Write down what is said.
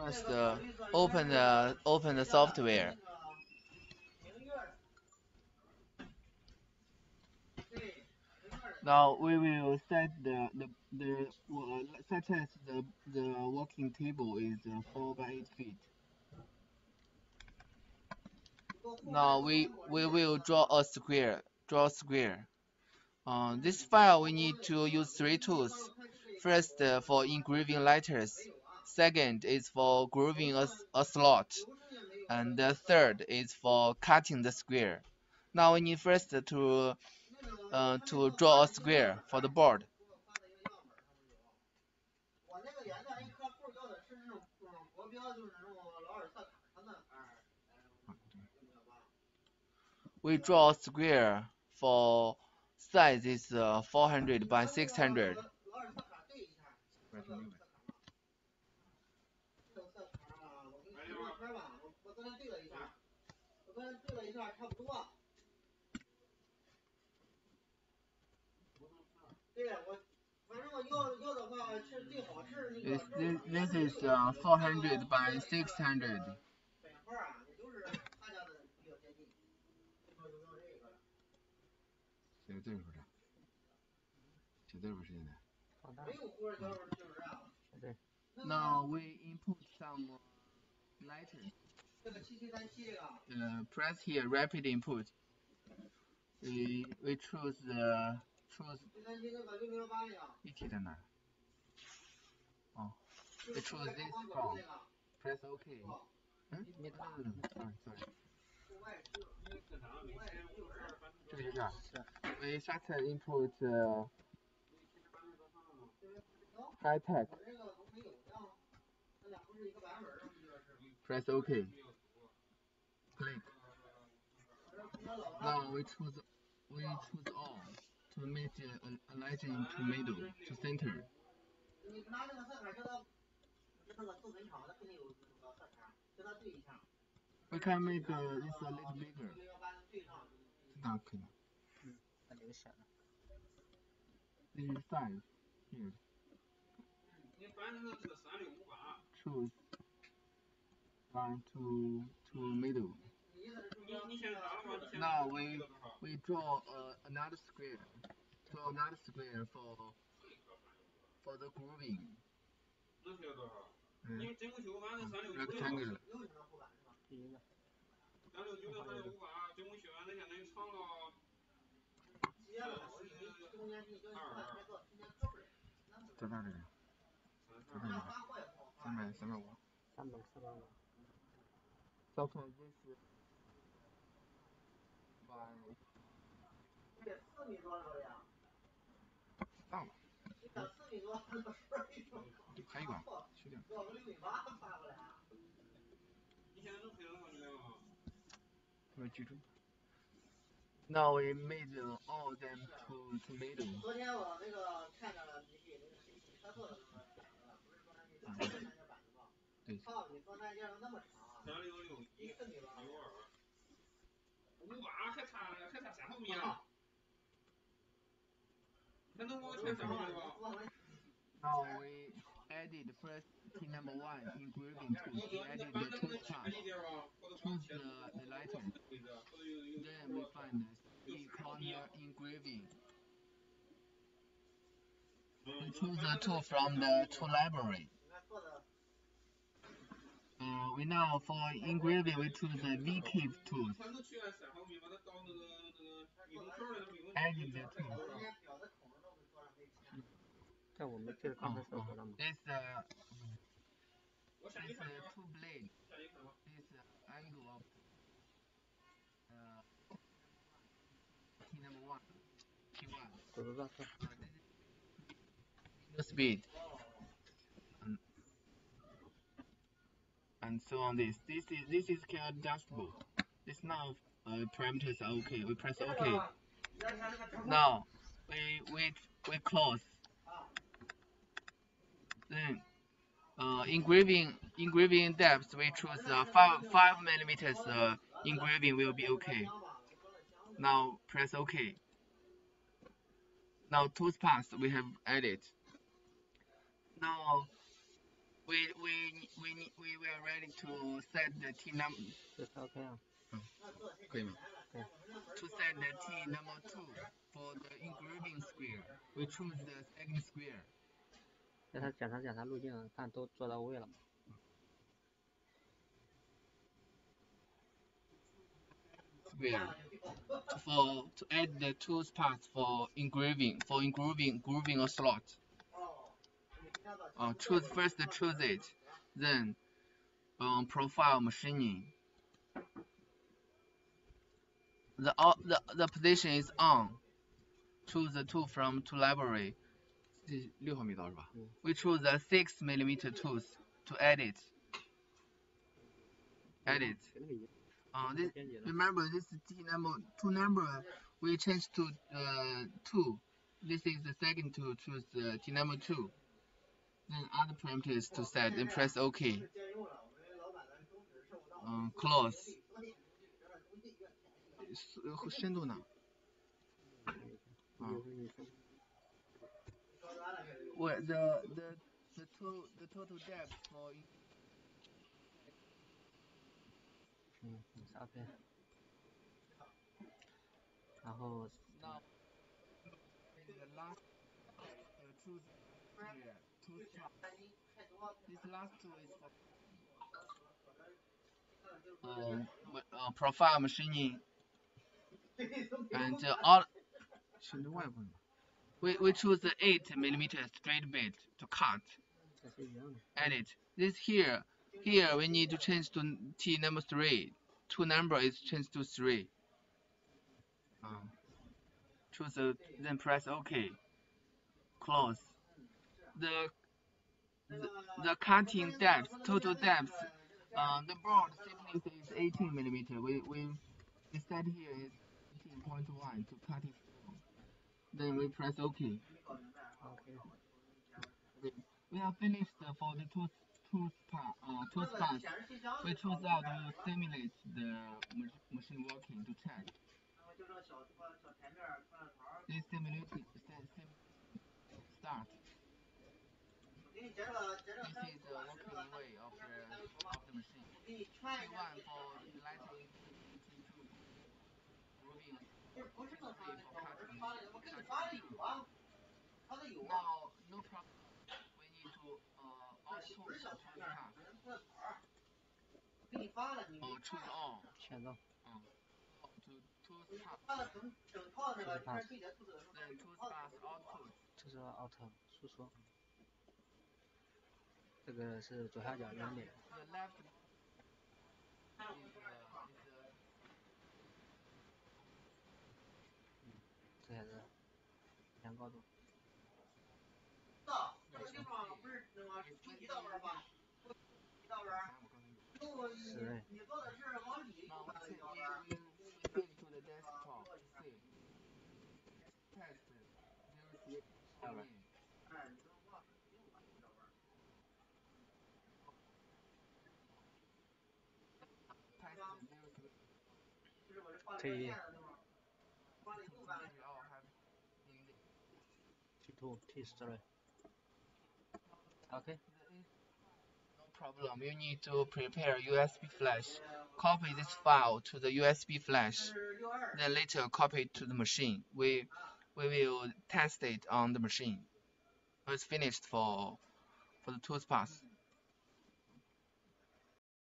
First, uh, open the open the software. Now we will set the the the uh, such as the the working table is uh, four by eight feet. Now we we will draw a square. Draw a square. Uh, this file we need to use three tools. First, uh, for engraving letters. Second is for grooving a, a slot. And the third is for cutting the square. Now we need first to uh, to draw a square for the board. We draw a square for size is uh, 400 by 600. This, this, this is uh, 400 by 600. 写个字不是？写字不是现在。Now we input some letters. Uh, press here, rapid input. We we choose the choose. 一体在哪？哦，we choose this from. Press OK. 嗯，你看，嗯，sorry. 这个就是啊。We start input uh, high tech. Press OK. Click. Now we choose we choose all to make a, a legend to middle to center. We can make uh, this a little bigger. 那可以。This is size here. Choose one to to middle. Now we we draw uh, another square, draw another square for for the grooving. Mm. Rectangle. 在那里，在那里，三百三百五，三百三百五，交通这些。现在能配到那个吗？我记住。Now we made all them to tomato. 昨天我那个看着你给那个谁洗车座的那个板子，不是说你这三个板子吗？对。操，你说那要那么长，三六六一四米吧？六二。五八还差还差三毫米啊！Now we added first number one in grouping two. We added the two part, choose the enlightened. Then we find the corner engraving. We choose the tool from the tool library. Uh, we now for engraving we choose the VCave tools. Added the tool. 在我们这个刚才说的吗？This uh, this uh, two blade. This uh, angle of the speed and, and so on this this is this is adjustable this now uh, parameters are okay we press ok now we we we close Then uh, engraving engraving depth, we choose uh, five five millimeters uh, engraving will be okay. Now press OK. Now toolpath we have added. Now we we we we were ready to set the T number. Okay. Okay. To set the T number two for the engraving square, we choose the second square. 让他检查检查路径，看都做到位了。 Square. For to add the two parts for engraving, for engraving, engraving a slot. Uh, choose first choose it, then um, profile machining. The, uh, the the position is on. Choose the tool from tool library. We choose a six millimeter tool to edit. Edit. Uh, this, remember this T number two number we change to uh, two. This is the second to choose the T number two. Then other parameters to set and press OK. Um, close. Uh, 深度呢？啊。有时候你分 What the the the total the total depth for 嗯，嗯是 OK。然后 now the last uh, choose here two spots. This last two is for um, wi- uh, profile machining and uh, all. We, we choose the 8 millimeter straight bit to cut. Edit. This here, here we need to change to T number 3. Two number is changed to 3. Um, choose the, then press OK. Close. The, the, the cutting depth, total depth, uh, the broad thickness is 18 millimeter. We, we, we set here is 18.1 to cut it then we press OK. OK。We have finished for the tooth tooth part uh toolpaths. We choose out to simulate the machine working to check. This simulated sim, sim, start. This is the working way of the of the machine. P1 for 发了，你没看？哦，车子哦，天呐。嗯。这是 out，输出。这个是左下角两点。嗯，这才是量高度。到，这个地方不是那么是一道弯吧？Alright. Test zero three. 退役 We all have in the T two T three。OK，No problem. You need to prepare USB flash. Copy this file to the USB flash. Then later copy it to the machine. We we will test it on the machine. It's finished for for the toolpath.